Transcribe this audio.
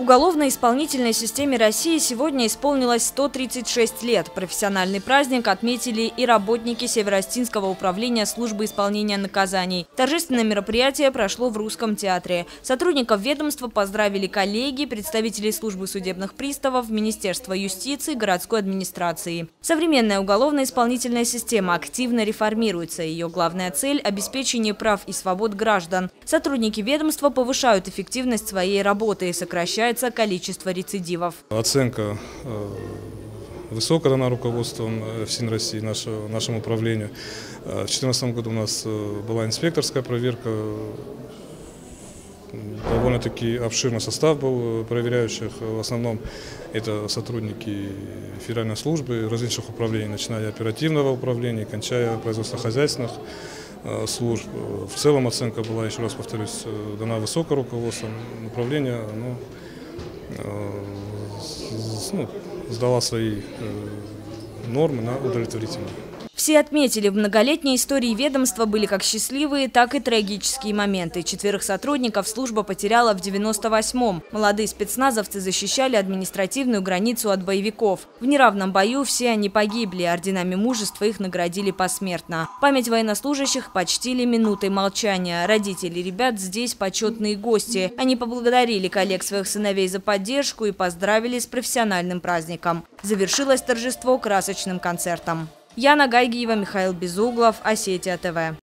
Уголовно-исполнительной системе России сегодня исполнилось 136 лет. Профессиональный праздник отметили и работники Северостинского управления службы исполнения наказаний. Торжественное мероприятие прошло в Русском театре. Сотрудников ведомства поздравили коллеги, представители службы судебных приставов, Министерства юстиции, городской администрации. Современная уголовно-исполнительная система активно реформируется. Ее главная цель – обеспечение прав и свобод граждан. Сотрудники ведомства повышают эффективность своей работы, сокращая сокращается количество рецидивов. Оценка э, высокая дана руководством э, ФСИН России, нашего, нашему управлению. Э, в 2014 году у нас была инспекторская проверка. Довольно-таки обширный состав был проверяющих. В основном это сотрудники федеральной службы, различных управлений, начиная от оперативного управления, кончая производственно-хозяйственных служб. В целом оценка была, еще раз повторюсь, дана высокое руководством управления. Э, ну, сдала свои э, нормы на удовлетворительные. Все отметили, в многолетней истории ведомства были как счастливые, так и трагические моменты. Четверых сотрудников служба потеряла в 98-м. Молодые спецназовцы защищали административную границу от боевиков. В неравном бою все они погибли, орденами мужества их наградили посмертно. Память военнослужащих почтили минутой молчания. Родители ребят здесь почетные гости. Они поблагодарили коллег своих сыновей за поддержку и поздравили с профессиональным праздником. Завершилось торжество красочным концертом. Яна Гайгиева, Михаил Безуглов, Осетия ТВ.